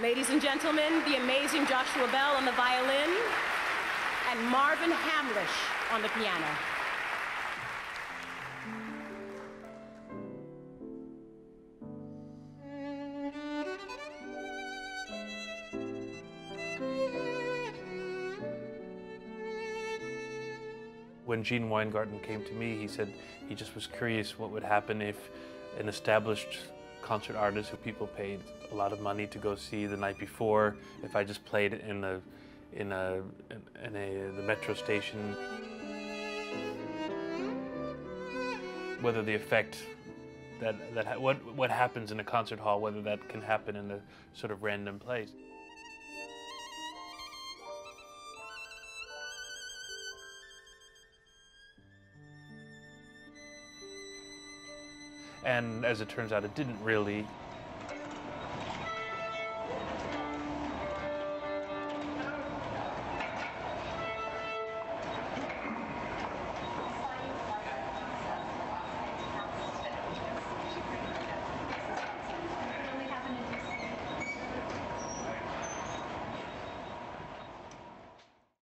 Ladies and gentlemen, the amazing Joshua Bell on the violin and Marvin Hamlisch on the piano. When Gene Weingarten came to me, he said he just was curious what would happen if an established concert artist who people paid a lot of money to go see the night before, if I just played in a in a in a the metro station, whether the effect that that what what happens in a concert hall, whether that can happen in a sort of random place. And as it turns out, it didn't really.